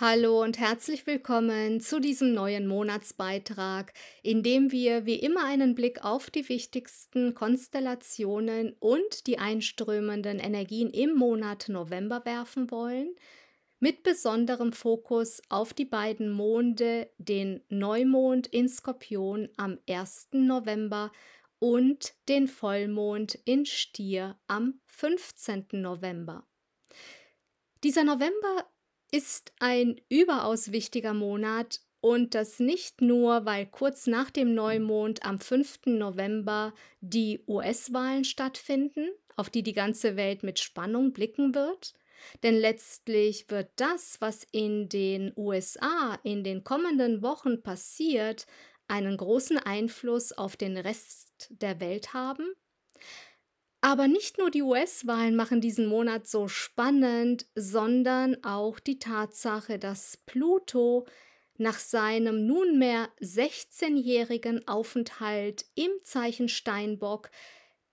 Hallo und herzlich willkommen zu diesem neuen Monatsbeitrag, in dem wir wie immer einen Blick auf die wichtigsten Konstellationen und die einströmenden Energien im Monat November werfen wollen, mit besonderem Fokus auf die beiden Monde, den Neumond in Skorpion am 1. November und den Vollmond in Stier am 15. November. Dieser November ist ein überaus wichtiger Monat und das nicht nur, weil kurz nach dem Neumond am 5. November die US-Wahlen stattfinden, auf die die ganze Welt mit Spannung blicken wird, denn letztlich wird das, was in den USA in den kommenden Wochen passiert, einen großen Einfluss auf den Rest der Welt haben. Aber nicht nur die US-Wahlen machen diesen Monat so spannend, sondern auch die Tatsache, dass Pluto nach seinem nunmehr 16-jährigen Aufenthalt im Zeichen Steinbock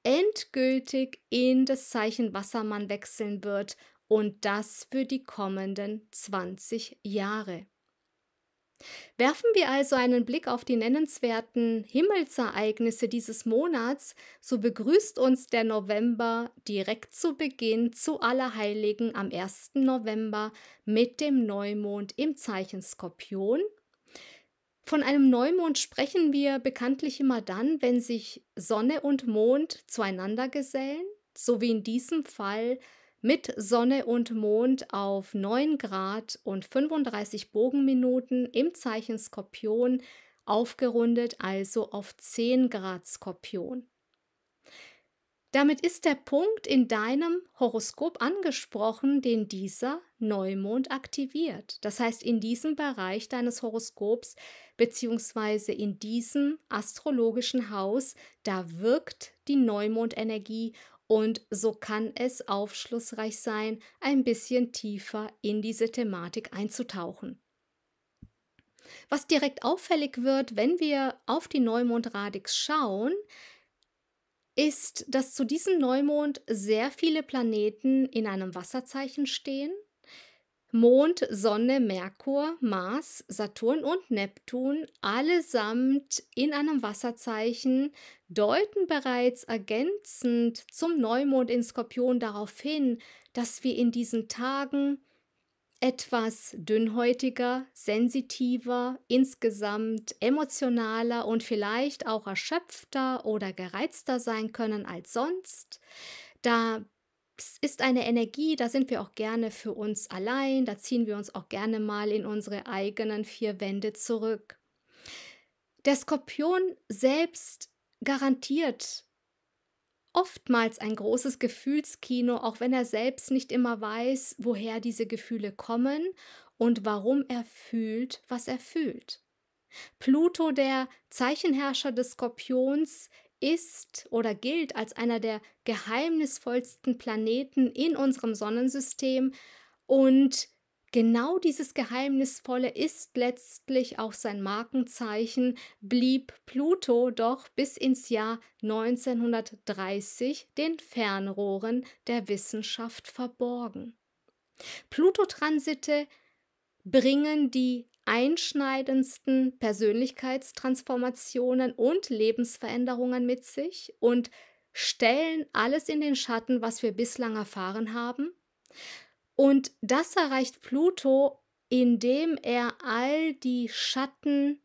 endgültig in das Zeichen Wassermann wechseln wird und das für die kommenden 20 Jahre. Werfen wir also einen Blick auf die nennenswerten Himmelsereignisse dieses Monats, so begrüßt uns der November direkt zu Beginn zu Allerheiligen am 1. November mit dem Neumond im Zeichen Skorpion. Von einem Neumond sprechen wir bekanntlich immer dann, wenn sich Sonne und Mond zueinander gesellen, so wie in diesem Fall mit Sonne und Mond auf 9 Grad und 35 Bogenminuten im Zeichen Skorpion, aufgerundet also auf 10 Grad Skorpion. Damit ist der Punkt in deinem Horoskop angesprochen, den dieser Neumond aktiviert. Das heißt, in diesem Bereich deines Horoskops beziehungsweise in diesem astrologischen Haus, da wirkt die Neumondenergie und so kann es aufschlussreich sein, ein bisschen tiefer in diese Thematik einzutauchen. Was direkt auffällig wird, wenn wir auf die Neumond-Radix schauen, ist, dass zu diesem Neumond sehr viele Planeten in einem Wasserzeichen stehen Mond, Sonne, Merkur, Mars, Saturn und Neptun, allesamt in einem Wasserzeichen, deuten bereits ergänzend zum Neumond in Skorpion darauf hin, dass wir in diesen Tagen etwas dünnhäutiger, sensitiver, insgesamt emotionaler und vielleicht auch erschöpfter oder gereizter sein können als sonst. Da es ist eine Energie, da sind wir auch gerne für uns allein, da ziehen wir uns auch gerne mal in unsere eigenen vier Wände zurück. Der Skorpion selbst garantiert oftmals ein großes Gefühlskino, auch wenn er selbst nicht immer weiß, woher diese Gefühle kommen und warum er fühlt, was er fühlt. Pluto, der Zeichenherrscher des Skorpions, ist oder gilt als einer der geheimnisvollsten Planeten in unserem Sonnensystem und genau dieses Geheimnisvolle ist letztlich auch sein Markenzeichen, blieb Pluto doch bis ins Jahr 1930 den Fernrohren der Wissenschaft verborgen. Pluto-Transite bringen die einschneidendsten Persönlichkeitstransformationen und Lebensveränderungen mit sich und stellen alles in den Schatten, was wir bislang erfahren haben. Und das erreicht Pluto, indem er all die Schatten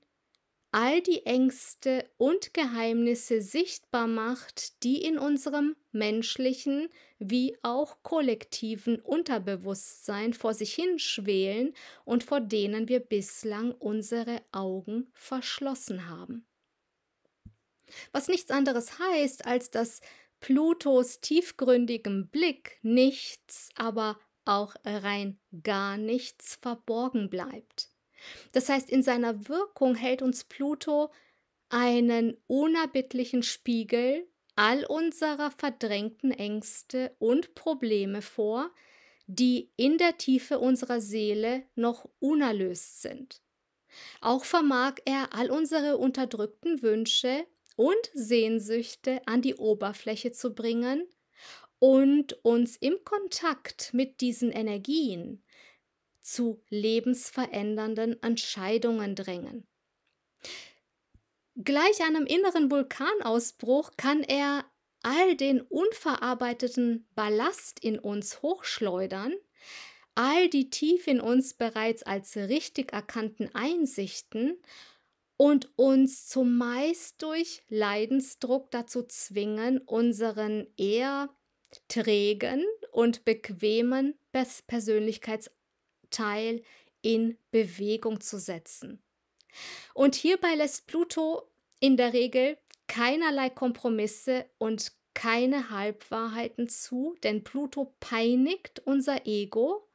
all die Ängste und Geheimnisse sichtbar macht, die in unserem menschlichen wie auch kollektiven Unterbewusstsein vor sich hinschwelen und vor denen wir bislang unsere Augen verschlossen haben. Was nichts anderes heißt, als dass Plutos tiefgründigem Blick nichts, aber auch rein gar nichts verborgen bleibt. Das heißt, in seiner Wirkung hält uns Pluto einen unerbittlichen Spiegel all unserer verdrängten Ängste und Probleme vor, die in der Tiefe unserer Seele noch unerlöst sind. Auch vermag er all unsere unterdrückten Wünsche und Sehnsüchte an die Oberfläche zu bringen und uns im Kontakt mit diesen Energien zu lebensverändernden Entscheidungen drängen. Gleich einem inneren Vulkanausbruch kann er all den unverarbeiteten Ballast in uns hochschleudern, all die tief in uns bereits als richtig erkannten Einsichten und uns zumeist durch Leidensdruck dazu zwingen, unseren eher trägen und bequemen Persönlichkeitsteil in Bewegung zu setzen. Und hierbei lässt Pluto in der Regel keinerlei Kompromisse und keine Halbwahrheiten zu, denn Pluto peinigt unser Ego,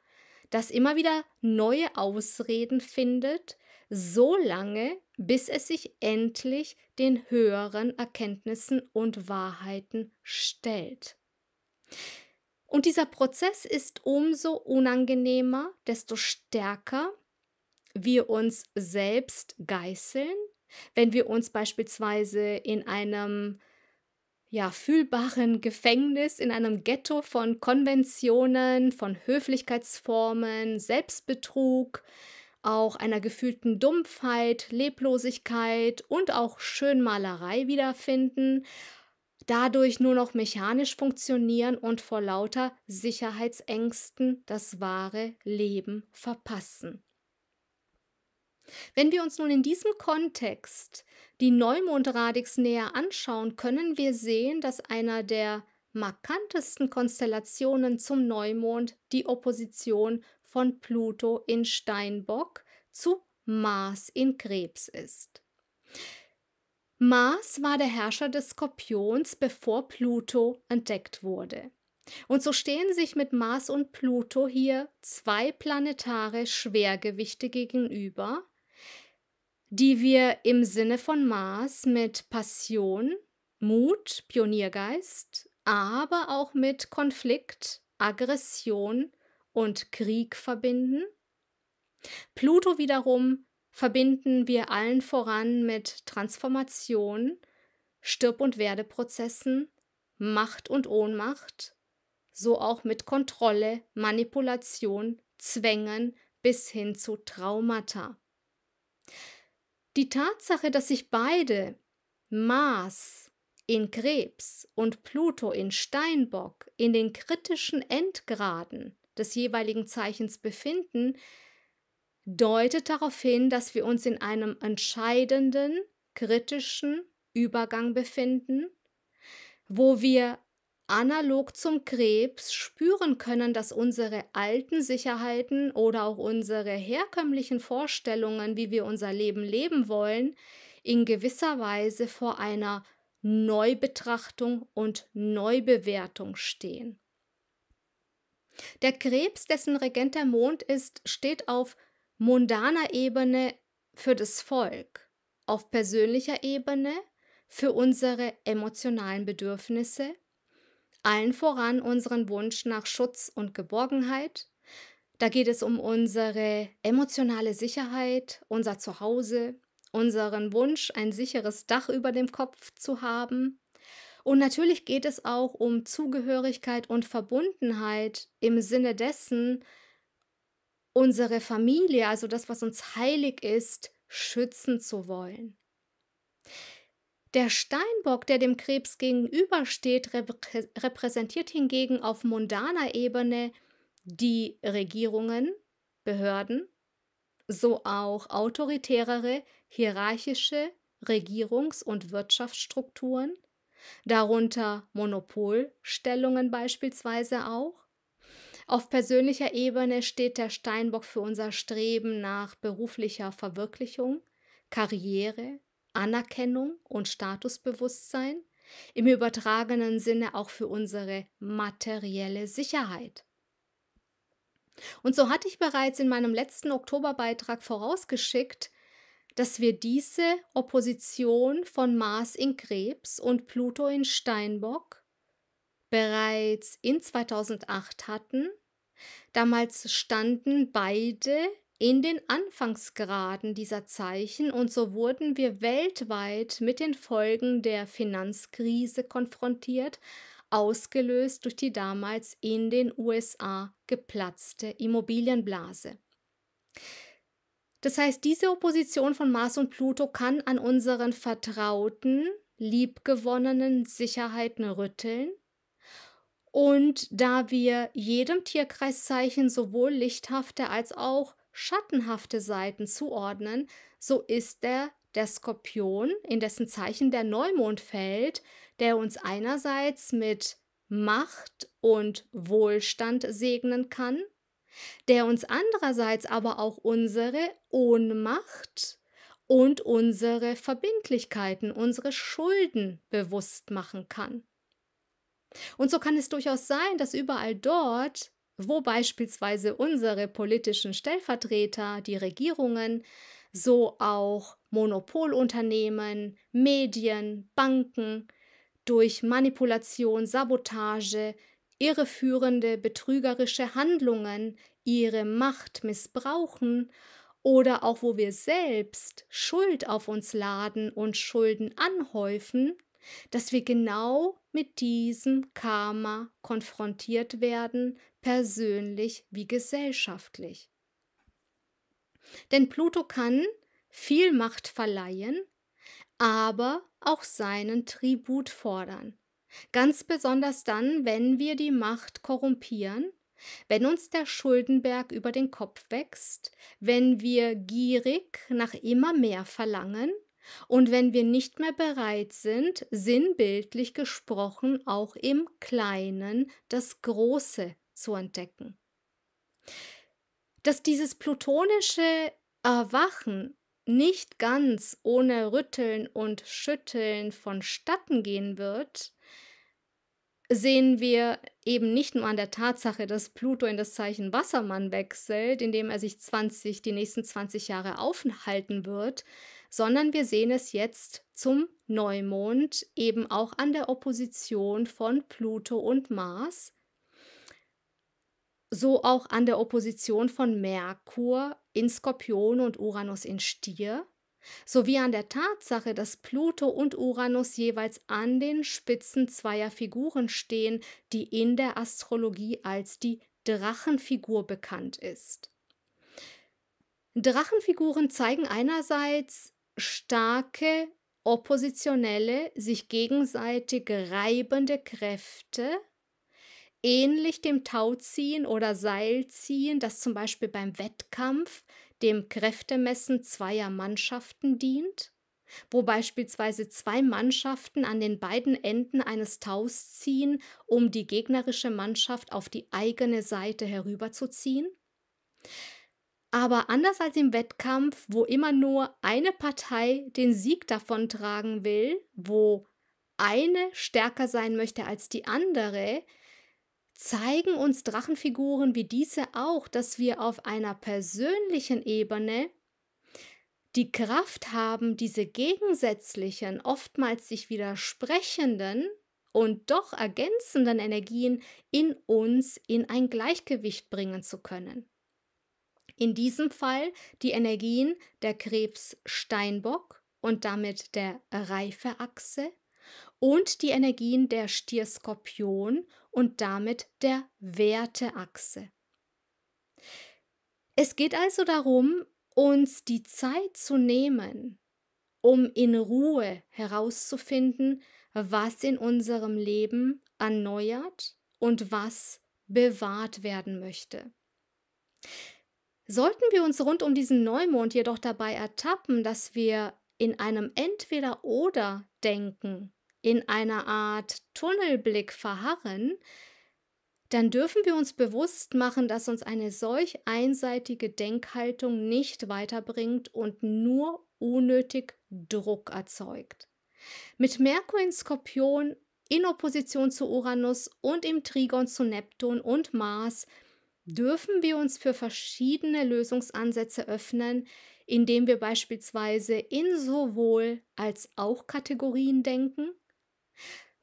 das immer wieder neue Ausreden findet, so lange, bis es sich endlich den höheren Erkenntnissen und Wahrheiten stellt. Und dieser Prozess ist umso unangenehmer, desto stärker wir uns selbst geißeln, wenn wir uns beispielsweise in einem ja, fühlbaren Gefängnis, in einem Ghetto von Konventionen, von Höflichkeitsformen, Selbstbetrug, auch einer gefühlten Dumpfheit, Leblosigkeit und auch Schönmalerei wiederfinden, dadurch nur noch mechanisch funktionieren und vor lauter Sicherheitsängsten das wahre Leben verpassen. Wenn wir uns nun in diesem Kontext die Neumondradix näher anschauen, können wir sehen, dass einer der markantesten Konstellationen zum Neumond die Opposition von Pluto in Steinbock zu Mars in Krebs ist. Mars war der Herrscher des Skorpions, bevor Pluto entdeckt wurde. Und so stehen sich mit Mars und Pluto hier zwei planetare Schwergewichte gegenüber, die wir im Sinne von Mars mit Passion, Mut, Pioniergeist, aber auch mit Konflikt, Aggression und Krieg verbinden. Pluto wiederum verbinden wir allen voran mit Transformation, Stirb- und Werdeprozessen, Macht und Ohnmacht, so auch mit Kontrolle, Manipulation, Zwängen bis hin zu Traumata. Die Tatsache, dass sich beide Mars in Krebs und Pluto in Steinbock in den kritischen Endgraden des jeweiligen Zeichens befinden, deutet darauf hin, dass wir uns in einem entscheidenden, kritischen Übergang befinden, wo wir analog zum Krebs spüren können, dass unsere alten Sicherheiten oder auch unsere herkömmlichen Vorstellungen, wie wir unser Leben leben wollen, in gewisser Weise vor einer Neubetrachtung und Neubewertung stehen. Der Krebs, dessen Regent der Mond ist, steht auf mundaner Ebene für das Volk, auf persönlicher Ebene für unsere emotionalen Bedürfnisse allen voran unseren Wunsch nach Schutz und Geborgenheit. Da geht es um unsere emotionale Sicherheit, unser Zuhause, unseren Wunsch, ein sicheres Dach über dem Kopf zu haben. Und natürlich geht es auch um Zugehörigkeit und Verbundenheit im Sinne dessen, unsere Familie, also das, was uns heilig ist, schützen zu wollen. Der Steinbock, der dem Krebs gegenübersteht, reprä repräsentiert hingegen auf mundaner Ebene die Regierungen, Behörden, so auch autoritärere, hierarchische Regierungs- und Wirtschaftsstrukturen, darunter Monopolstellungen beispielsweise auch. Auf persönlicher Ebene steht der Steinbock für unser Streben nach beruflicher Verwirklichung, Karriere, Anerkennung und Statusbewusstsein, im übertragenen Sinne auch für unsere materielle Sicherheit. Und so hatte ich bereits in meinem letzten Oktoberbeitrag vorausgeschickt, dass wir diese Opposition von Mars in Krebs und Pluto in Steinbock bereits in 2008 hatten. Damals standen beide in den Anfangsgraden dieser Zeichen und so wurden wir weltweit mit den Folgen der Finanzkrise konfrontiert, ausgelöst durch die damals in den USA geplatzte Immobilienblase. Das heißt, diese Opposition von Mars und Pluto kann an unseren vertrauten, liebgewonnenen Sicherheiten rütteln. Und da wir jedem Tierkreiszeichen sowohl lichthafte als auch schattenhafte Seiten zuordnen, so ist er der Skorpion, in dessen Zeichen der Neumond fällt, der uns einerseits mit Macht und Wohlstand segnen kann, der uns andererseits aber auch unsere Ohnmacht und unsere Verbindlichkeiten, unsere Schulden bewusst machen kann. Und so kann es durchaus sein, dass überall dort, wo beispielsweise unsere politischen Stellvertreter, die Regierungen, so auch Monopolunternehmen, Medien, Banken durch Manipulation, Sabotage, irreführende, betrügerische Handlungen ihre Macht missbrauchen oder auch wo wir selbst Schuld auf uns laden und Schulden anhäufen, dass wir genau mit diesem Karma konfrontiert werden, persönlich wie gesellschaftlich. Denn Pluto kann viel Macht verleihen, aber auch seinen Tribut fordern. Ganz besonders dann, wenn wir die Macht korrumpieren, wenn uns der Schuldenberg über den Kopf wächst, wenn wir gierig nach immer mehr verlangen und wenn wir nicht mehr bereit sind, sinnbildlich gesprochen auch im Kleinen das Große zu entdecken. Dass dieses plutonische Erwachen nicht ganz ohne Rütteln und Schütteln vonstatten gehen wird, sehen wir eben nicht nur an der Tatsache, dass Pluto in das Zeichen Wassermann wechselt, indem er sich 20, die nächsten 20 Jahre aufhalten wird, sondern wir sehen es jetzt zum Neumond eben auch an der Opposition von Pluto und Mars, so auch an der Opposition von Merkur in Skorpion und Uranus in Stier sowie an der Tatsache, dass Pluto und Uranus jeweils an den Spitzen zweier Figuren stehen, die in der Astrologie als die Drachenfigur bekannt ist. Drachenfiguren zeigen einerseits starke, oppositionelle, sich gegenseitig reibende Kräfte, ähnlich dem Tauziehen oder Seilziehen, das zum Beispiel beim Wettkampf dem Kräftemessen zweier Mannschaften dient, wo beispielsweise zwei Mannschaften an den beiden Enden eines Taus ziehen, um die gegnerische Mannschaft auf die eigene Seite herüberzuziehen. Aber anders als im Wettkampf, wo immer nur eine Partei den Sieg davontragen will, wo eine stärker sein möchte als die andere, zeigen uns Drachenfiguren wie diese auch, dass wir auf einer persönlichen Ebene die Kraft haben, diese gegensätzlichen, oftmals sich widersprechenden und doch ergänzenden Energien in uns in ein Gleichgewicht bringen zu können. In diesem Fall die Energien der Krebs-Steinbock und damit der Reifeachse und die Energien der Stier-Skorpion und damit der Werteachse. Es geht also darum, uns die Zeit zu nehmen, um in Ruhe herauszufinden, was in unserem Leben erneuert und was bewahrt werden möchte. Sollten wir uns rund um diesen Neumond jedoch dabei ertappen, dass wir in einem Entweder-Oder denken in einer Art Tunnelblick verharren, dann dürfen wir uns bewusst machen, dass uns eine solch einseitige Denkhaltung nicht weiterbringt und nur unnötig Druck erzeugt. Mit Merkur in Skorpion in Opposition zu Uranus und im Trigon zu Neptun und Mars dürfen wir uns für verschiedene Lösungsansätze öffnen, indem wir beispielsweise in sowohl als auch Kategorien denken?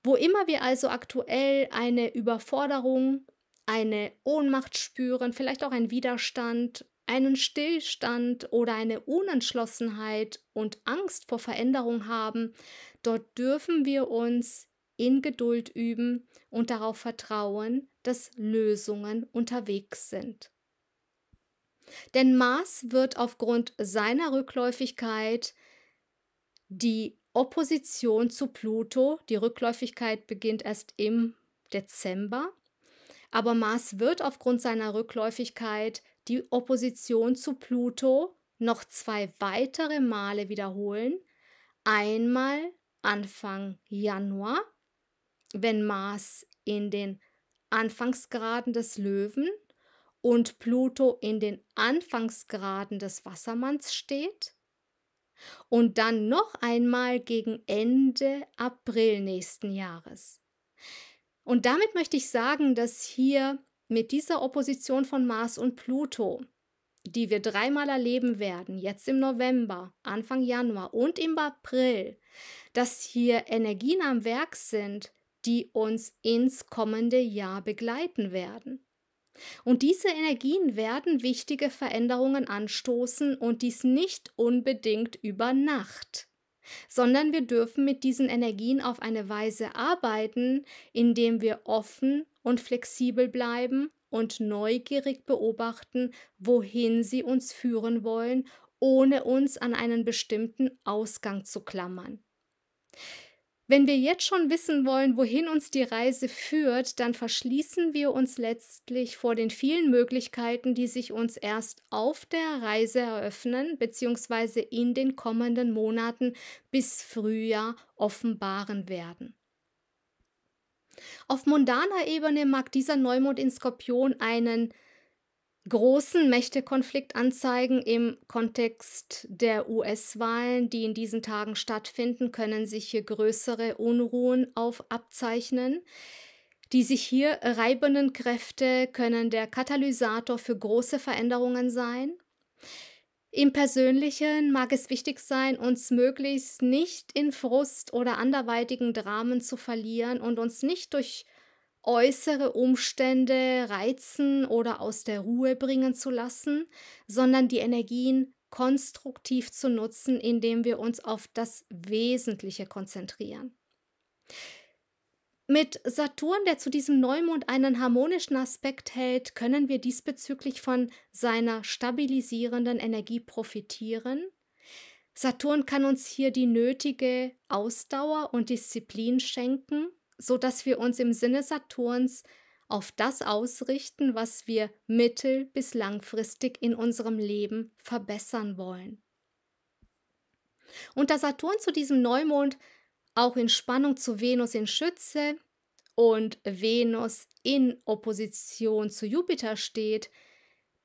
Wo immer wir also aktuell eine Überforderung, eine Ohnmacht spüren, vielleicht auch einen Widerstand, einen Stillstand oder eine Unentschlossenheit und Angst vor Veränderung haben, dort dürfen wir uns in Geduld üben und darauf vertrauen, dass Lösungen unterwegs sind. Denn Mars wird aufgrund seiner Rückläufigkeit die Opposition zu Pluto, die Rückläufigkeit beginnt erst im Dezember, aber Mars wird aufgrund seiner Rückläufigkeit die Opposition zu Pluto noch zwei weitere Male wiederholen. Einmal Anfang Januar, wenn Mars in den Anfangsgraden des Löwen und Pluto in den Anfangsgraden des Wassermanns steht. Und dann noch einmal gegen Ende April nächsten Jahres. Und damit möchte ich sagen, dass hier mit dieser Opposition von Mars und Pluto, die wir dreimal erleben werden, jetzt im November, Anfang Januar und im April, dass hier Energien am Werk sind, die uns ins kommende Jahr begleiten werden. Und diese Energien werden wichtige Veränderungen anstoßen und dies nicht unbedingt über Nacht, sondern wir dürfen mit diesen Energien auf eine Weise arbeiten, indem wir offen und flexibel bleiben und neugierig beobachten, wohin sie uns führen wollen, ohne uns an einen bestimmten Ausgang zu klammern. Wenn wir jetzt schon wissen wollen, wohin uns die Reise führt, dann verschließen wir uns letztlich vor den vielen Möglichkeiten, die sich uns erst auf der Reise eröffnen bzw. in den kommenden Monaten bis Frühjahr offenbaren werden. Auf mundaner Ebene mag dieser Neumond in Skorpion einen großen Mächtekonflikt anzeigen im Kontext der US-Wahlen, die in diesen Tagen stattfinden, können sich hier größere Unruhen auf abzeichnen. Die sich hier reibenden Kräfte können der Katalysator für große Veränderungen sein. Im Persönlichen mag es wichtig sein, uns möglichst nicht in Frust oder anderweitigen Dramen zu verlieren und uns nicht durch äußere Umstände reizen oder aus der Ruhe bringen zu lassen, sondern die Energien konstruktiv zu nutzen, indem wir uns auf das Wesentliche konzentrieren. Mit Saturn, der zu diesem Neumond einen harmonischen Aspekt hält, können wir diesbezüglich von seiner stabilisierenden Energie profitieren. Saturn kann uns hier die nötige Ausdauer und Disziplin schenken, so dass wir uns im Sinne Saturns auf das ausrichten, was wir mittel- bis langfristig in unserem Leben verbessern wollen. Und da Saturn zu diesem Neumond auch in Spannung zu Venus in Schütze und Venus in Opposition zu Jupiter steht,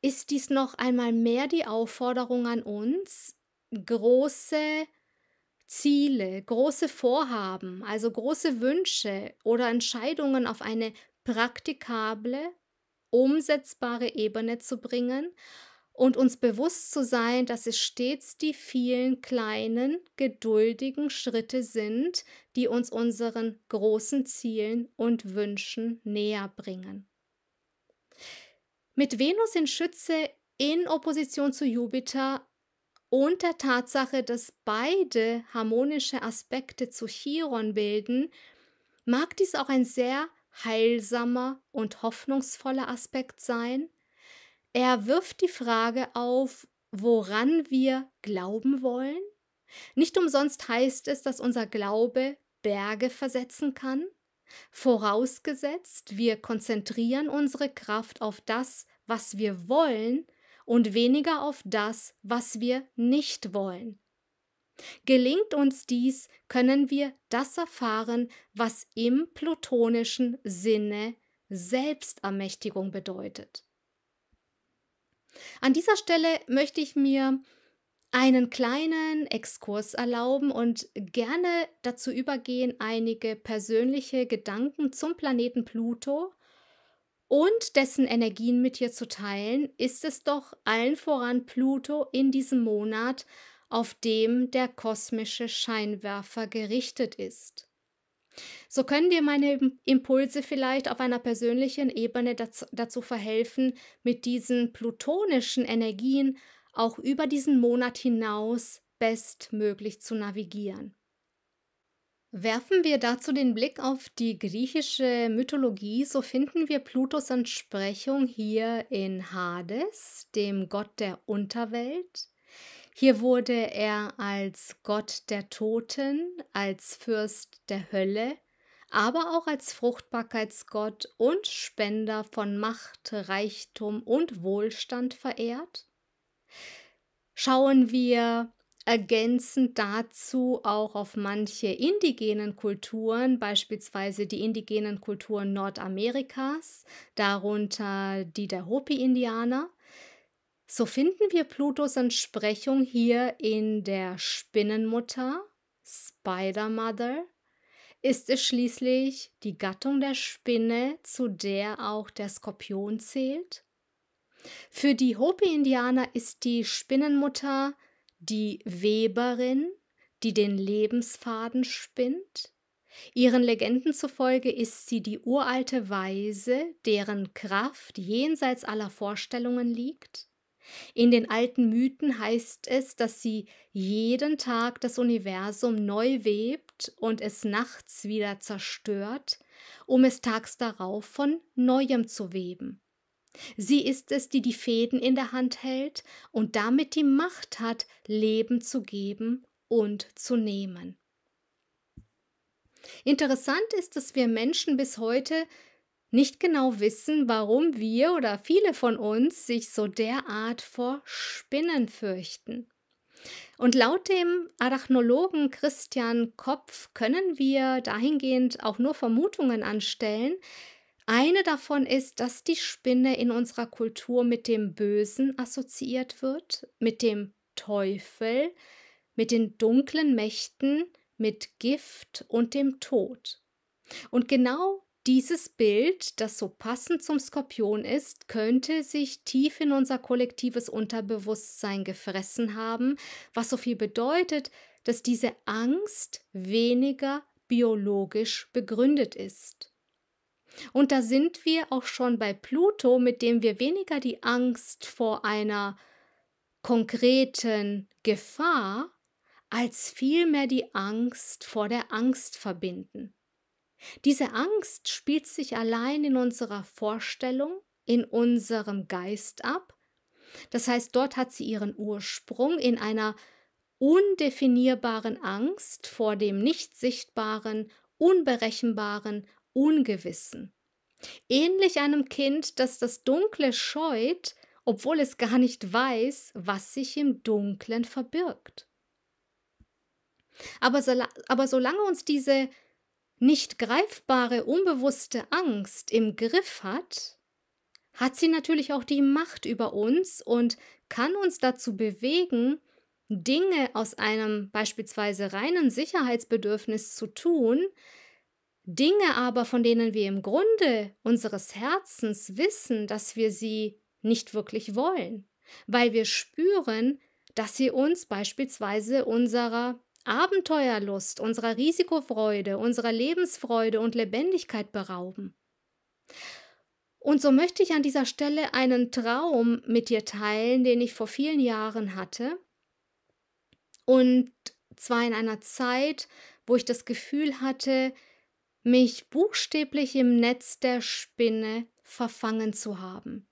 ist dies noch einmal mehr die Aufforderung an uns, große Ziele, große Vorhaben, also große Wünsche oder Entscheidungen auf eine praktikable, umsetzbare Ebene zu bringen und uns bewusst zu sein, dass es stets die vielen kleinen, geduldigen Schritte sind, die uns unseren großen Zielen und Wünschen näher bringen. Mit Venus in Schütze in Opposition zu Jupiter und der Tatsache, dass beide harmonische Aspekte zu Chiron bilden, mag dies auch ein sehr heilsamer und hoffnungsvoller Aspekt sein. Er wirft die Frage auf, woran wir glauben wollen. Nicht umsonst heißt es, dass unser Glaube Berge versetzen kann. Vorausgesetzt, wir konzentrieren unsere Kraft auf das, was wir wollen und weniger auf das, was wir nicht wollen. Gelingt uns dies, können wir das erfahren, was im plutonischen Sinne Selbstermächtigung bedeutet. An dieser Stelle möchte ich mir einen kleinen Exkurs erlauben und gerne dazu übergehen, einige persönliche Gedanken zum Planeten Pluto und dessen Energien mit dir zu teilen, ist es doch allen voran Pluto in diesem Monat, auf dem der kosmische Scheinwerfer gerichtet ist. So können dir meine Impulse vielleicht auf einer persönlichen Ebene dazu, verhelfen, mit diesen plutonischen Energien auch über diesen Monat hinaus bestmöglich zu navigieren. Werfen wir dazu den Blick auf die griechische Mythologie, so finden wir Plutos Entsprechung hier in Hades, dem Gott der Unterwelt. Hier wurde er als Gott der Toten, als Fürst der Hölle, aber auch als Fruchtbarkeitsgott und Spender von Macht, Reichtum und Wohlstand verehrt. Schauen wir ergänzend dazu auch auf manche indigenen Kulturen, beispielsweise die indigenen Kulturen Nordamerikas, darunter die der Hopi-Indianer. So finden wir Plutos Entsprechung hier in der Spinnenmutter, Spider Mother, ist es schließlich die Gattung der Spinne, zu der auch der Skorpion zählt. Für die Hopi-Indianer ist die Spinnenmutter die Weberin, die den Lebensfaden spinnt. Ihren Legenden zufolge ist sie die uralte Weise, deren Kraft jenseits aller Vorstellungen liegt. In den alten Mythen heißt es, dass sie jeden Tag das Universum neu webt und es nachts wieder zerstört, um es tags darauf von neuem zu weben. Sie ist es, die die Fäden in der Hand hält und damit die Macht hat, Leben zu geben und zu nehmen. Interessant ist, dass wir Menschen bis heute nicht genau wissen, warum wir oder viele von uns sich so derart vor Spinnen fürchten. Und laut dem Arachnologen Christian Kopf können wir dahingehend auch nur Vermutungen anstellen, eine davon ist, dass die Spinne in unserer Kultur mit dem Bösen assoziiert wird, mit dem Teufel, mit den dunklen Mächten, mit Gift und dem Tod. Und genau dieses Bild, das so passend zum Skorpion ist, könnte sich tief in unser kollektives Unterbewusstsein gefressen haben, was so viel bedeutet, dass diese Angst weniger biologisch begründet ist. Und da sind wir auch schon bei Pluto, mit dem wir weniger die Angst vor einer konkreten Gefahr als vielmehr die Angst vor der Angst verbinden. Diese Angst spielt sich allein in unserer Vorstellung, in unserem Geist ab. Das heißt, dort hat sie ihren Ursprung in einer undefinierbaren Angst vor dem nicht sichtbaren, unberechenbaren Ungewissen. Ähnlich einem Kind, das das Dunkle scheut, obwohl es gar nicht weiß, was sich im Dunklen verbirgt. Aber, so, aber solange uns diese nicht greifbare, unbewusste Angst im Griff hat, hat sie natürlich auch die Macht über uns und kann uns dazu bewegen, Dinge aus einem beispielsweise reinen Sicherheitsbedürfnis zu tun, Dinge aber, von denen wir im Grunde unseres Herzens wissen, dass wir sie nicht wirklich wollen, weil wir spüren, dass sie uns beispielsweise unserer Abenteuerlust, unserer Risikofreude, unserer Lebensfreude und Lebendigkeit berauben. Und so möchte ich an dieser Stelle einen Traum mit dir teilen, den ich vor vielen Jahren hatte. Und zwar in einer Zeit, wo ich das Gefühl hatte, mich buchstäblich im Netz der Spinne verfangen zu haben.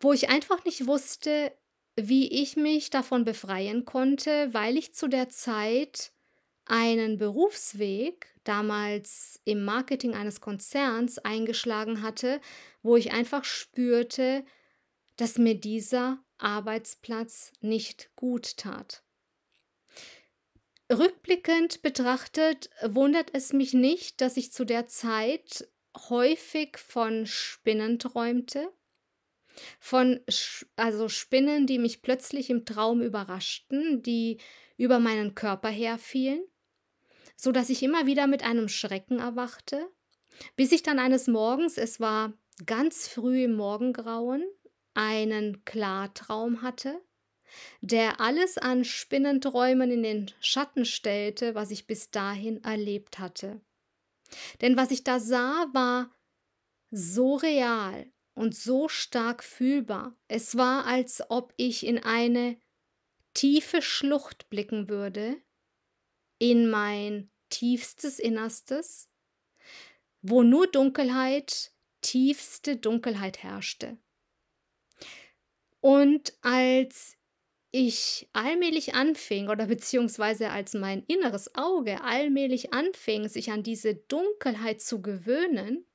Wo ich einfach nicht wusste, wie ich mich davon befreien konnte, weil ich zu der Zeit einen Berufsweg, damals im Marketing eines Konzerns, eingeschlagen hatte, wo ich einfach spürte, dass mir dieser Arbeitsplatz nicht gut tat. Rückblickend betrachtet wundert es mich nicht, dass ich zu der Zeit häufig von Spinnen träumte. Von also Spinnen, die mich plötzlich im Traum überraschten, die über meinen Körper herfielen, so dass ich immer wieder mit einem Schrecken erwachte, bis ich dann eines Morgens, es war ganz früh im Morgengrauen, einen Klartraum hatte der alles an Spinnenträumen in den Schatten stellte, was ich bis dahin erlebt hatte. Denn was ich da sah, war so real und so stark fühlbar. Es war, als ob ich in eine tiefe Schlucht blicken würde, in mein tiefstes Innerstes, wo nur Dunkelheit, tiefste Dunkelheit herrschte. Und als ich allmählich anfing oder beziehungsweise als mein inneres Auge allmählich anfing, sich an diese Dunkelheit zu gewöhnen,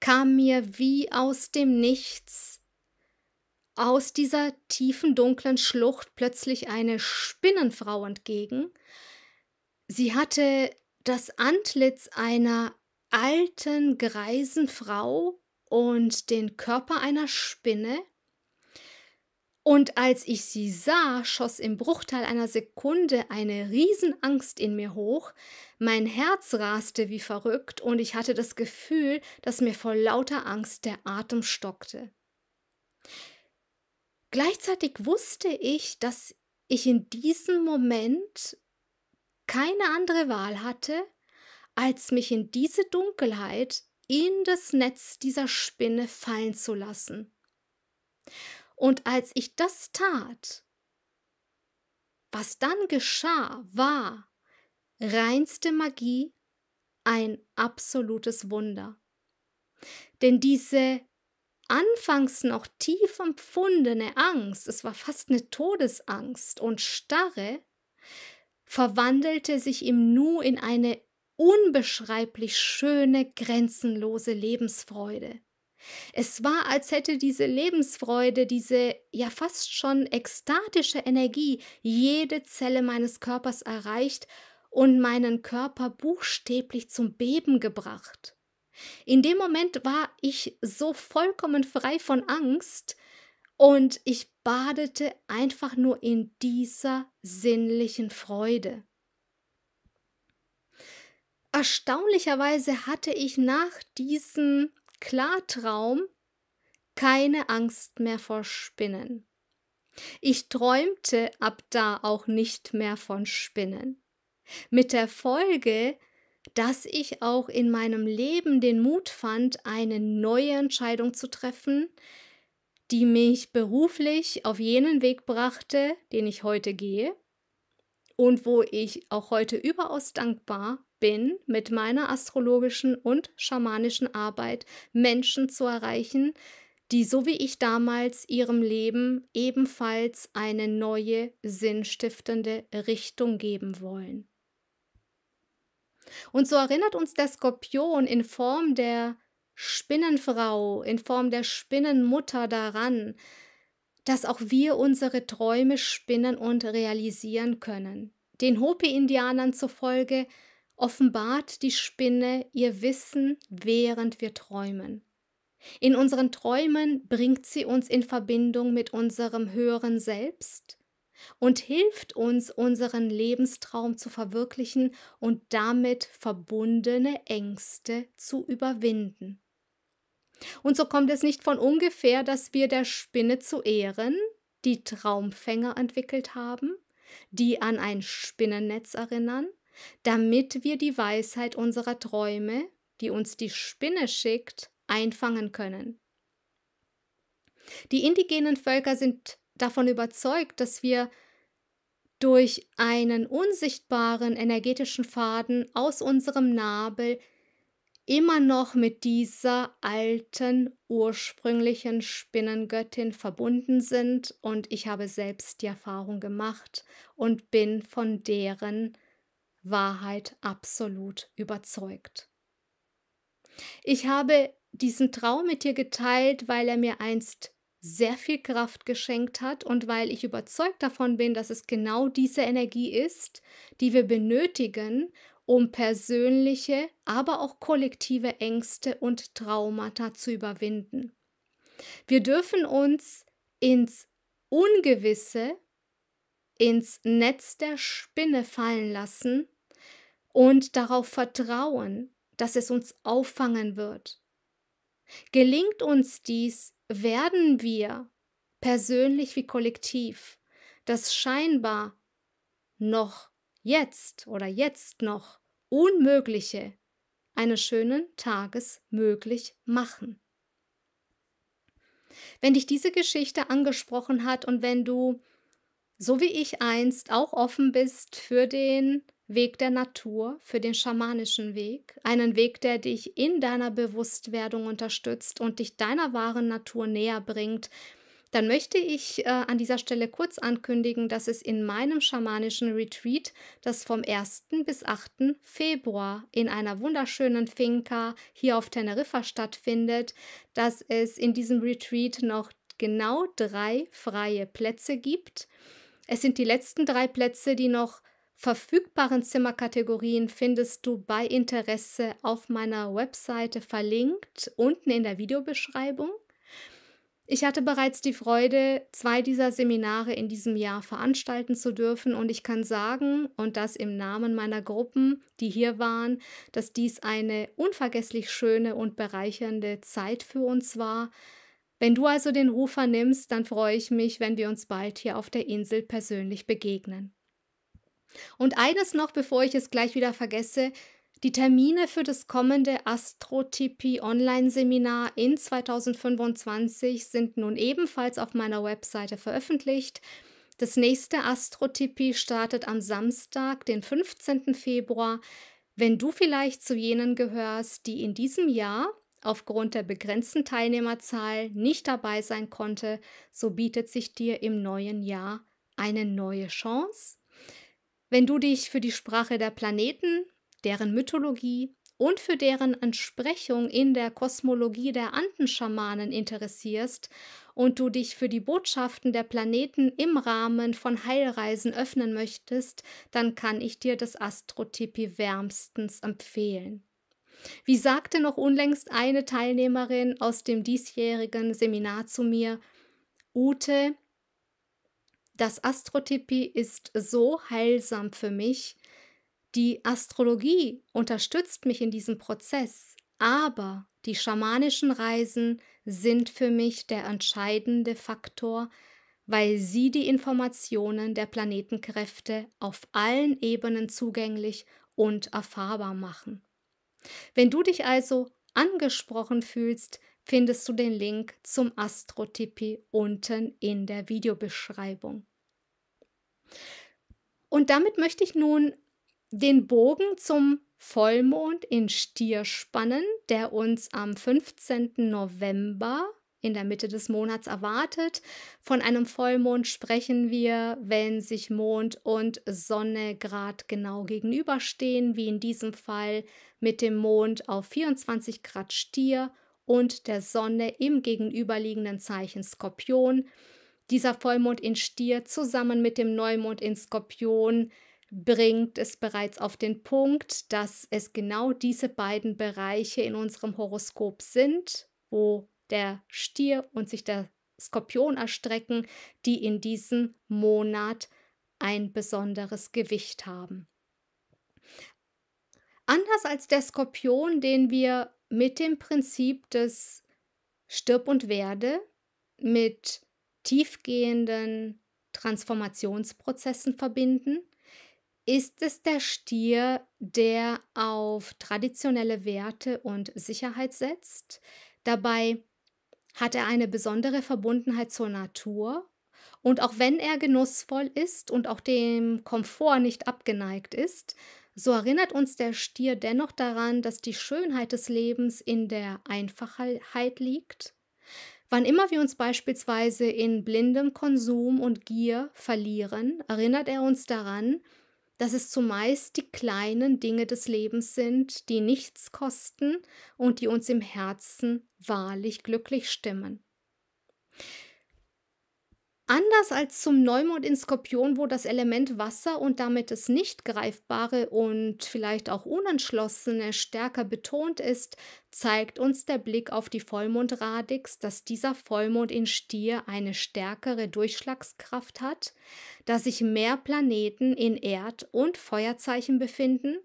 kam mir wie aus dem Nichts, aus dieser tiefen dunklen Schlucht plötzlich eine Spinnenfrau entgegen. Sie hatte das Antlitz einer alten, greisen Frau und den Körper einer Spinne. Und als ich sie sah, schoss im Bruchteil einer Sekunde eine Riesenangst in mir hoch, mein Herz raste wie verrückt und ich hatte das Gefühl, dass mir vor lauter Angst der Atem stockte. Gleichzeitig wusste ich, dass ich in diesem Moment keine andere Wahl hatte, als mich in diese Dunkelheit, in das Netz dieser Spinne fallen zu lassen. Und als ich das tat, was dann geschah, war reinste Magie, ein absolutes Wunder. Denn diese anfangs noch tief empfundene Angst, es war fast eine Todesangst und Starre, verwandelte sich im Nu in eine unbeschreiblich schöne, grenzenlose Lebensfreude. Es war, als hätte diese Lebensfreude, diese ja fast schon ekstatische Energie jede Zelle meines Körpers erreicht und meinen Körper buchstäblich zum Beben gebracht. In dem Moment war ich so vollkommen frei von Angst und ich badete einfach nur in dieser sinnlichen Freude. Erstaunlicherweise hatte ich nach diesem Klartraum keine Angst mehr vor Spinnen. Ich träumte ab da auch nicht mehr von Spinnen. Mit der Folge, dass ich auch in meinem Leben den Mut fand, eine neue Entscheidung zu treffen, die mich beruflich auf jenen Weg brachte, den ich heute gehe und wo ich auch heute überaus dankbar bin, mit meiner astrologischen und schamanischen Arbeit Menschen zu erreichen, die so wie ich damals ihrem Leben ebenfalls eine neue, sinnstiftende Richtung geben wollen. Und so erinnert uns der Skorpion in Form der Spinnenfrau, in Form der Spinnenmutter daran, dass auch wir unsere Träume spinnen und realisieren können. Den Hopi-Indianern zufolge offenbart die Spinne ihr Wissen, während wir träumen. In unseren Träumen bringt sie uns in Verbindung mit unserem höheren Selbst und hilft uns, unseren Lebenstraum zu verwirklichen und damit verbundene Ängste zu überwinden. Und so kommt es nicht von ungefähr, dass wir der Spinne zu Ehren die Traumfänger entwickelt haben, die an ein Spinnennetz erinnern, damit wir die Weisheit unserer Träume, die uns die Spinne schickt, einfangen können. Die indigenen Völker sind davon überzeugt, dass wir durch einen unsichtbaren energetischen Faden aus unserem Nabel immer noch mit dieser alten, ursprünglichen Spinnengöttin verbunden sind und ich habe selbst die Erfahrung gemacht und bin von deren Wahrheit absolut überzeugt. Ich habe diesen Traum mit dir geteilt, weil er mir einst sehr viel Kraft geschenkt hat und weil ich überzeugt davon bin, dass es genau diese Energie ist, die wir benötigen, um persönliche, aber auch kollektive Ängste und Traumata zu überwinden. Wir dürfen uns ins Ungewisse, ins Netz der Spinne fallen lassen und darauf vertrauen, dass es uns auffangen wird. Gelingt uns dies, werden wir persönlich wie kollektiv das scheinbar noch jetzt oder jetzt noch Unmögliche eines schönen Tages möglich machen. Wenn dich diese Geschichte angesprochen hat und wenn du, so wie ich einst, auch offen bist für den Weg der Natur, für den schamanischen Weg, einen Weg, der dich in deiner Bewusstwerdung unterstützt und dich deiner wahren Natur näher bringt, dann möchte ich äh, an dieser Stelle kurz ankündigen, dass es in meinem schamanischen Retreat, das vom 1. bis 8. Februar in einer wunderschönen Finca hier auf Teneriffa stattfindet, dass es in diesem Retreat noch genau drei freie Plätze gibt. Es sind die letzten drei Plätze, die noch verfügbaren Zimmerkategorien findest du bei Interesse auf meiner Webseite verlinkt, unten in der Videobeschreibung. Ich hatte bereits die Freude, zwei dieser Seminare in diesem Jahr veranstalten zu dürfen und ich kann sagen, und das im Namen meiner Gruppen, die hier waren, dass dies eine unvergesslich schöne und bereichernde Zeit für uns war. Wenn du also den Rufer nimmst, dann freue ich mich, wenn wir uns bald hier auf der Insel persönlich begegnen. Und eines noch, bevor ich es gleich wieder vergesse, die Termine für das kommende Astrotypie Online-Seminar in 2025 sind nun ebenfalls auf meiner Webseite veröffentlicht. Das nächste Astrotypie startet am Samstag, den 15. Februar. Wenn du vielleicht zu jenen gehörst, die in diesem Jahr aufgrund der begrenzten Teilnehmerzahl nicht dabei sein konnte, so bietet sich dir im neuen Jahr eine neue Chance. Wenn du dich für die Sprache der Planeten deren Mythologie und für deren Entsprechung in der Kosmologie der Andenschamanen interessierst und du dich für die Botschaften der Planeten im Rahmen von Heilreisen öffnen möchtest, dann kann ich dir das Astrotipi wärmstens empfehlen. Wie sagte noch unlängst eine Teilnehmerin aus dem diesjährigen Seminar zu mir, Ute, das Astrotipi ist so heilsam für mich, die Astrologie unterstützt mich in diesem Prozess, aber die schamanischen Reisen sind für mich der entscheidende Faktor, weil sie die Informationen der Planetenkräfte auf allen Ebenen zugänglich und erfahrbar machen. Wenn du dich also angesprochen fühlst, findest du den Link zum Astrotipi unten in der Videobeschreibung. Und damit möchte ich nun den Bogen zum Vollmond in Stier spannen, der uns am 15. November in der Mitte des Monats erwartet. Von einem Vollmond sprechen wir, wenn sich Mond und Sonne grad genau gegenüberstehen, wie in diesem Fall mit dem Mond auf 24 Grad Stier und der Sonne im gegenüberliegenden Zeichen Skorpion. Dieser Vollmond in Stier zusammen mit dem Neumond in Skorpion bringt es bereits auf den Punkt, dass es genau diese beiden Bereiche in unserem Horoskop sind, wo der Stier und sich der Skorpion erstrecken, die in diesem Monat ein besonderes Gewicht haben. Anders als der Skorpion, den wir mit dem Prinzip des Stirb und Werde, mit tiefgehenden Transformationsprozessen verbinden, ist es der Stier, der auf traditionelle Werte und Sicherheit setzt? Dabei hat er eine besondere Verbundenheit zur Natur und auch wenn er genussvoll ist und auch dem Komfort nicht abgeneigt ist, so erinnert uns der Stier dennoch daran, dass die Schönheit des Lebens in der Einfachheit liegt. Wann immer wir uns beispielsweise in blindem Konsum und Gier verlieren, erinnert er uns daran, dass es zumeist die kleinen Dinge des Lebens sind, die nichts kosten und die uns im Herzen wahrlich glücklich stimmen. Anders als zum Neumond in Skorpion, wo das Element Wasser und damit das nicht greifbare und vielleicht auch unentschlossene stärker betont ist, zeigt uns der Blick auf die Vollmondradix, dass dieser Vollmond in Stier eine stärkere Durchschlagskraft hat, dass sich mehr Planeten in Erd- und Feuerzeichen befinden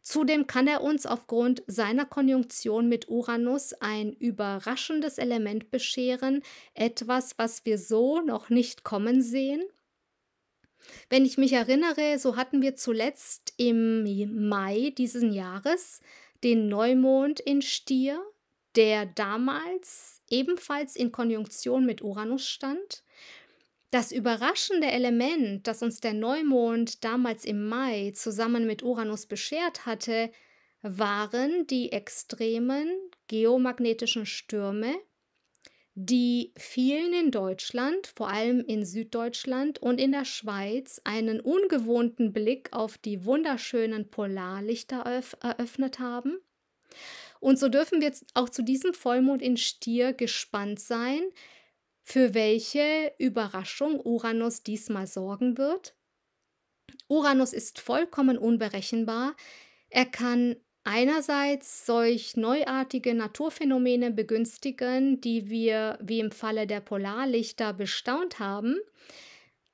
Zudem kann er uns aufgrund seiner Konjunktion mit Uranus ein überraschendes Element bescheren, etwas, was wir so noch nicht kommen sehen. Wenn ich mich erinnere, so hatten wir zuletzt im Mai dieses Jahres den Neumond in Stier, der damals ebenfalls in Konjunktion mit Uranus stand. Das überraschende Element, das uns der Neumond damals im Mai zusammen mit Uranus beschert hatte, waren die extremen geomagnetischen Stürme, die vielen in Deutschland, vor allem in Süddeutschland und in der Schweiz, einen ungewohnten Blick auf die wunderschönen Polarlichter eröffnet haben. Und so dürfen wir auch zu diesem Vollmond in Stier gespannt sein, für welche Überraschung Uranus diesmal sorgen wird. Uranus ist vollkommen unberechenbar. Er kann einerseits solch neuartige Naturphänomene begünstigen, die wir wie im Falle der Polarlichter bestaunt haben.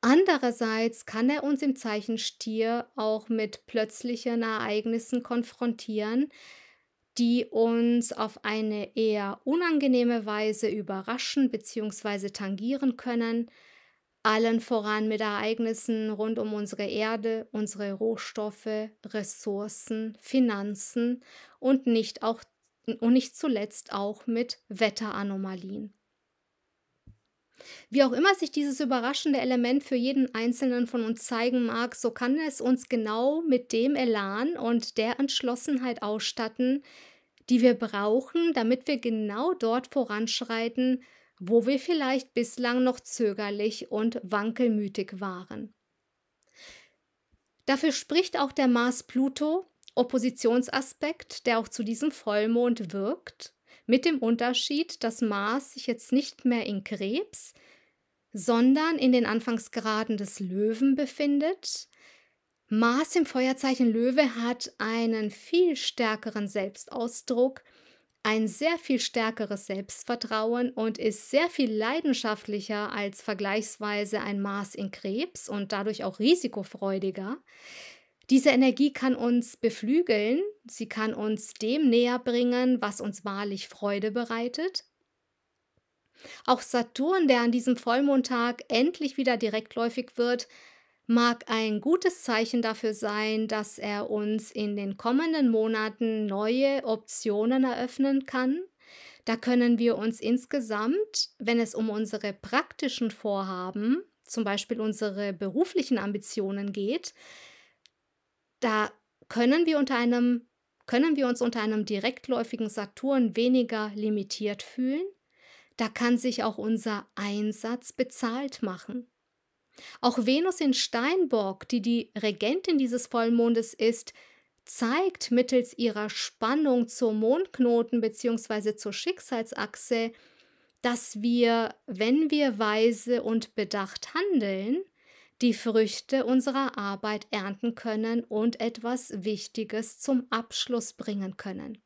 Andererseits kann er uns im Zeichen Stier auch mit plötzlichen Ereignissen konfrontieren, die uns auf eine eher unangenehme Weise überraschen bzw. tangieren können, allen voran mit Ereignissen rund um unsere Erde, unsere Rohstoffe, Ressourcen, Finanzen und nicht, auch, und nicht zuletzt auch mit Wetteranomalien. Wie auch immer sich dieses überraschende Element für jeden Einzelnen von uns zeigen mag, so kann es uns genau mit dem Elan und der Entschlossenheit ausstatten, die wir brauchen, damit wir genau dort voranschreiten, wo wir vielleicht bislang noch zögerlich und wankelmütig waren. Dafür spricht auch der Mars-Pluto-Oppositionsaspekt, der auch zu diesem Vollmond wirkt, mit dem Unterschied, dass Mars sich jetzt nicht mehr in Krebs, sondern in den Anfangsgraden des Löwen befindet. Mars im Feuerzeichen Löwe hat einen viel stärkeren Selbstausdruck, ein sehr viel stärkeres Selbstvertrauen und ist sehr viel leidenschaftlicher als vergleichsweise ein Mars in Krebs und dadurch auch risikofreudiger. Diese Energie kann uns beflügeln, sie kann uns dem näher bringen, was uns wahrlich Freude bereitet. Auch Saturn, der an diesem Vollmondtag endlich wieder direktläufig wird, mag ein gutes Zeichen dafür sein, dass er uns in den kommenden Monaten neue Optionen eröffnen kann. Da können wir uns insgesamt, wenn es um unsere praktischen Vorhaben, zum Beispiel unsere beruflichen Ambitionen geht, da können wir unter einem können wir uns unter einem direktläufigen Saturn weniger limitiert fühlen. Da kann sich auch unser Einsatz bezahlt machen. Auch Venus in Steinbock, die die Regentin dieses Vollmondes ist, zeigt mittels ihrer Spannung zur Mondknoten bzw. zur Schicksalsachse, dass wir, wenn wir weise und bedacht handeln, die Früchte unserer Arbeit ernten können und etwas Wichtiges zum Abschluss bringen können.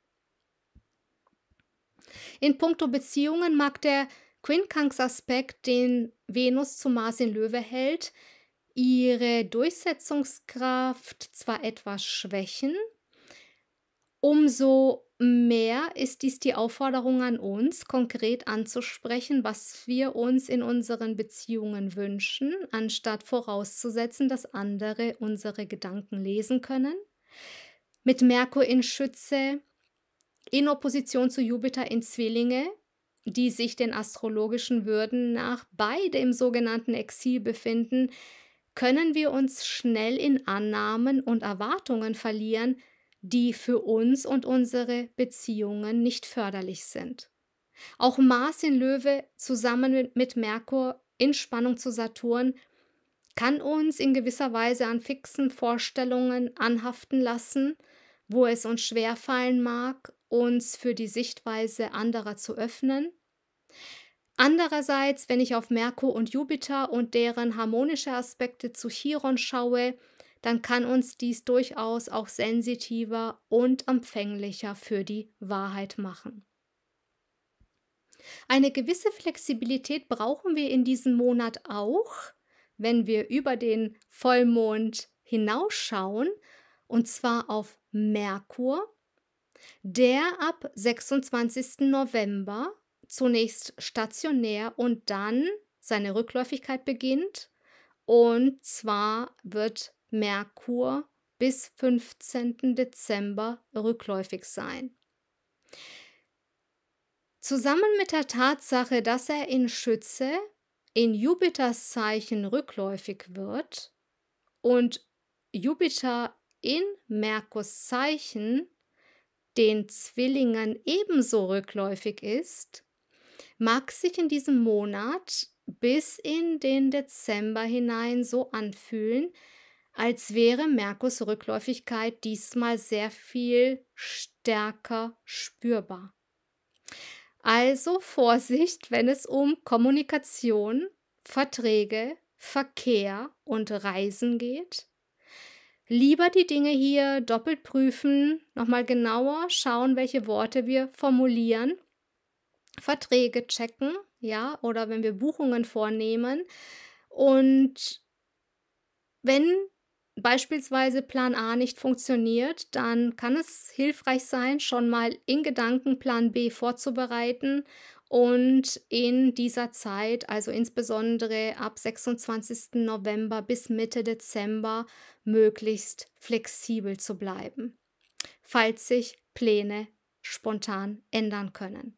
In puncto Beziehungen mag der Quincunx-Aspekt, den Venus zu Mars in Löwe hält, ihre Durchsetzungskraft zwar etwas schwächen, umso mehr ist dies die Aufforderung an uns, konkret anzusprechen, was wir uns in unseren Beziehungen wünschen, anstatt vorauszusetzen, dass andere unsere Gedanken lesen können. Mit Merkur in Schütze, in Opposition zu Jupiter in Zwillinge, die sich den astrologischen Würden nach beide im sogenannten Exil befinden, können wir uns schnell in Annahmen und Erwartungen verlieren, die für uns und unsere Beziehungen nicht förderlich sind. Auch Mars in Löwe zusammen mit Merkur in Spannung zu Saturn kann uns in gewisser Weise an fixen Vorstellungen anhaften lassen, wo es uns schwerfallen mag, uns für die Sichtweise anderer zu öffnen Andererseits, wenn ich auf Merkur und Jupiter und deren harmonische Aspekte zu Chiron schaue, dann kann uns dies durchaus auch sensitiver und empfänglicher für die Wahrheit machen. Eine gewisse Flexibilität brauchen wir in diesem Monat auch, wenn wir über den Vollmond hinausschauen, und zwar auf Merkur, der ab 26. November zunächst stationär und dann seine Rückläufigkeit beginnt. Und zwar wird Merkur bis 15. Dezember rückläufig sein. Zusammen mit der Tatsache, dass er in Schütze in Jupiters Zeichen rückläufig wird und Jupiter in Merkurs Zeichen den Zwillingen ebenso rückläufig ist, mag sich in diesem Monat bis in den Dezember hinein so anfühlen, als wäre Merkurs Rückläufigkeit diesmal sehr viel stärker spürbar. Also Vorsicht, wenn es um Kommunikation, Verträge, Verkehr und Reisen geht. Lieber die Dinge hier doppelt prüfen, nochmal genauer schauen, welche Worte wir formulieren, Verträge checken, ja, oder wenn wir Buchungen vornehmen. Und wenn beispielsweise Plan A nicht funktioniert, dann kann es hilfreich sein, schon mal in Gedanken Plan B vorzubereiten und in dieser Zeit, also insbesondere ab 26. November bis Mitte Dezember, möglichst flexibel zu bleiben, falls sich Pläne spontan ändern können.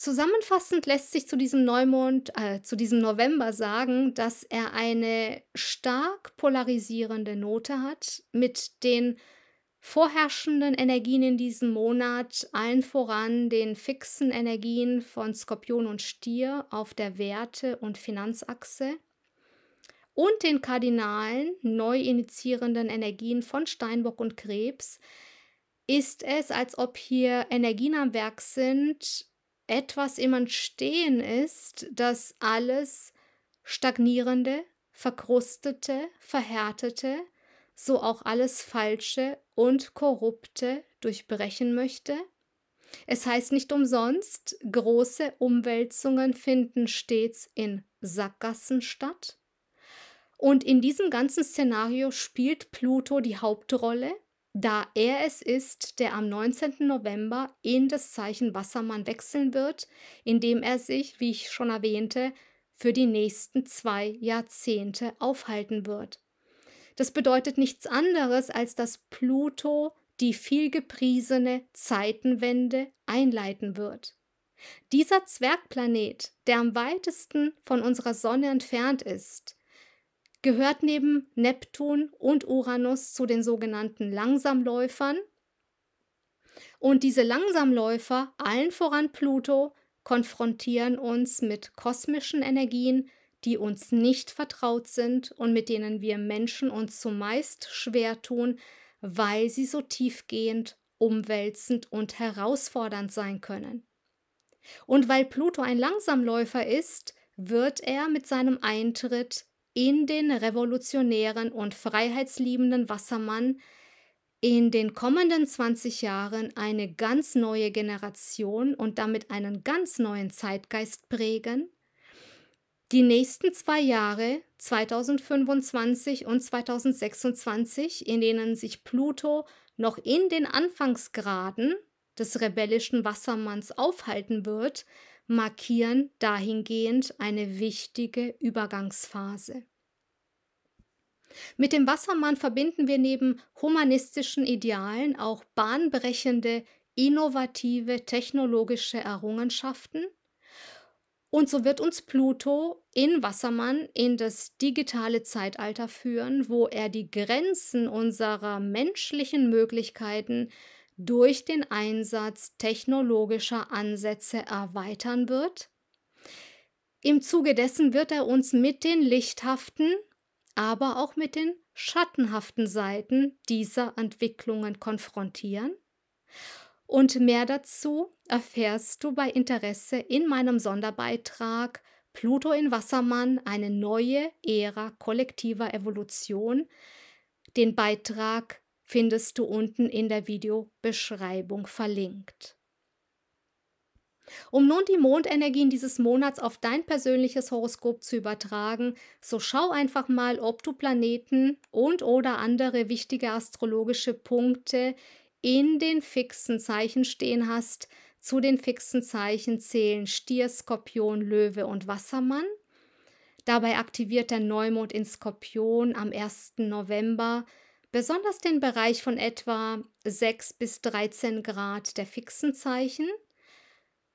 Zusammenfassend lässt sich zu diesem Neumond, äh, zu diesem November sagen, dass er eine stark polarisierende Note hat mit den vorherrschenden Energien in diesem Monat, allen voran den fixen Energien von Skorpion und Stier auf der Werte- und Finanzachse und den kardinalen, neu initiierenden Energien von Steinbock und Krebs, ist es, als ob hier Energien am Werk sind, etwas im Entstehen ist, das alles stagnierende, verkrustete, verhärtete, so auch alles Falsche und Korrupte durchbrechen möchte? Es heißt nicht umsonst, große Umwälzungen finden stets in Sackgassen statt. Und in diesem ganzen Szenario spielt Pluto die Hauptrolle, da er es ist, der am 19. November in das Zeichen Wassermann wechseln wird, indem er sich, wie ich schon erwähnte, für die nächsten zwei Jahrzehnte aufhalten wird. Das bedeutet nichts anderes, als dass Pluto die vielgepriesene Zeitenwende einleiten wird. Dieser Zwergplanet, der am weitesten von unserer Sonne entfernt ist, gehört neben Neptun und Uranus zu den sogenannten Langsamläufern. Und diese Langsamläufer, allen voran Pluto, konfrontieren uns mit kosmischen Energien, die uns nicht vertraut sind und mit denen wir Menschen uns zumeist schwer tun, weil sie so tiefgehend, umwälzend und herausfordernd sein können. Und weil Pluto ein Langsamläufer ist, wird er mit seinem Eintritt in den revolutionären und freiheitsliebenden Wassermann in den kommenden 20 Jahren eine ganz neue Generation und damit einen ganz neuen Zeitgeist prägen? Die nächsten zwei Jahre, 2025 und 2026, in denen sich Pluto noch in den Anfangsgraden des rebellischen Wassermanns aufhalten wird, markieren dahingehend eine wichtige Übergangsphase. Mit dem Wassermann verbinden wir neben humanistischen Idealen auch bahnbrechende, innovative technologische Errungenschaften. Und so wird uns Pluto in Wassermann in das digitale Zeitalter führen, wo er die Grenzen unserer menschlichen Möglichkeiten durch den Einsatz technologischer Ansätze erweitern wird. Im Zuge dessen wird er uns mit den lichthaften, aber auch mit den schattenhaften Seiten dieser Entwicklungen konfrontieren. Und mehr dazu erfährst du bei Interesse in meinem Sonderbeitrag Pluto in Wassermann, eine neue Ära kollektiver Evolution. Den Beitrag findest du unten in der Videobeschreibung verlinkt. Um nun die Mondenergien dieses Monats auf dein persönliches Horoskop zu übertragen, so schau einfach mal, ob du Planeten und oder andere wichtige astrologische Punkte in den fixen Zeichen stehen hast. Zu den fixen Zeichen zählen Stier, Skorpion, Löwe und Wassermann. Dabei aktiviert der Neumond in Skorpion am 1. November besonders den Bereich von etwa 6 bis 13 Grad der fixen Zeichen.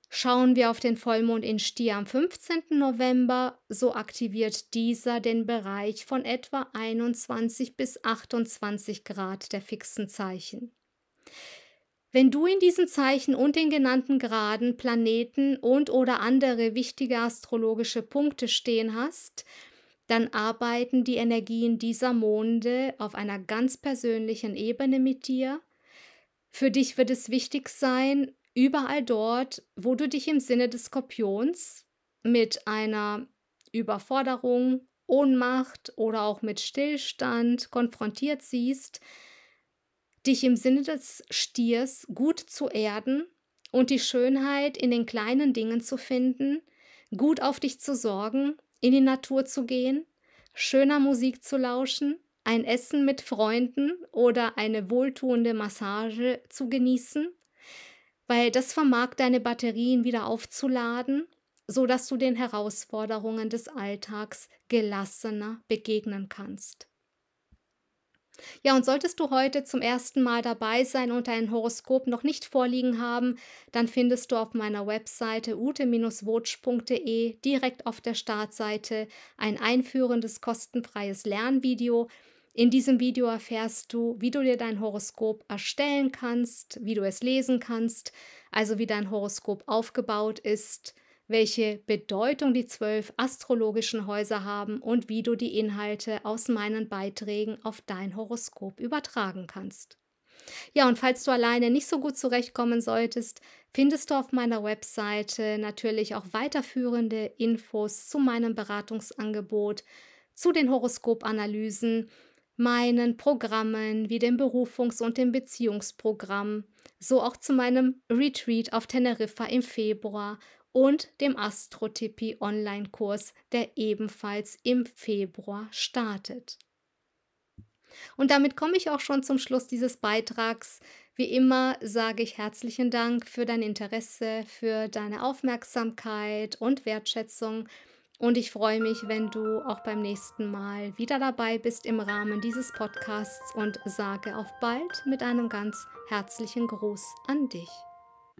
Schauen wir auf den Vollmond in Stier am 15. November, so aktiviert dieser den Bereich von etwa 21 bis 28 Grad der fixen Zeichen. Wenn du in diesen Zeichen und den genannten Graden Planeten und oder andere wichtige astrologische Punkte stehen hast, dann arbeiten die Energien dieser Monde auf einer ganz persönlichen Ebene mit dir. Für dich wird es wichtig sein, überall dort, wo du dich im Sinne des Skorpions mit einer Überforderung, Ohnmacht oder auch mit Stillstand konfrontiert siehst, dich im Sinne des Stiers gut zu erden und die Schönheit in den kleinen Dingen zu finden, gut auf dich zu sorgen, in die Natur zu gehen, schöner Musik zu lauschen, ein Essen mit Freunden oder eine wohltuende Massage zu genießen, weil das vermag deine Batterien wieder aufzuladen, so dass du den Herausforderungen des Alltags gelassener begegnen kannst. Ja, und solltest du heute zum ersten Mal dabei sein und dein Horoskop noch nicht vorliegen haben, dann findest du auf meiner Webseite ute-wotsch.de direkt auf der Startseite ein einführendes kostenfreies Lernvideo. In diesem Video erfährst du, wie du dir dein Horoskop erstellen kannst, wie du es lesen kannst, also wie dein Horoskop aufgebaut ist, welche Bedeutung die zwölf astrologischen Häuser haben und wie du die Inhalte aus meinen Beiträgen auf dein Horoskop übertragen kannst. Ja, und falls du alleine nicht so gut zurechtkommen solltest, findest du auf meiner Webseite natürlich auch weiterführende Infos zu meinem Beratungsangebot, zu den Horoskopanalysen, meinen Programmen wie dem Berufungs- und dem Beziehungsprogramm, so auch zu meinem Retreat auf Teneriffa im Februar und dem Astrotypie Online-Kurs, der ebenfalls im Februar startet. Und damit komme ich auch schon zum Schluss dieses Beitrags. Wie immer sage ich herzlichen Dank für dein Interesse, für deine Aufmerksamkeit und Wertschätzung. Und ich freue mich, wenn du auch beim nächsten Mal wieder dabei bist im Rahmen dieses Podcasts und sage auf bald mit einem ganz herzlichen Gruß an dich.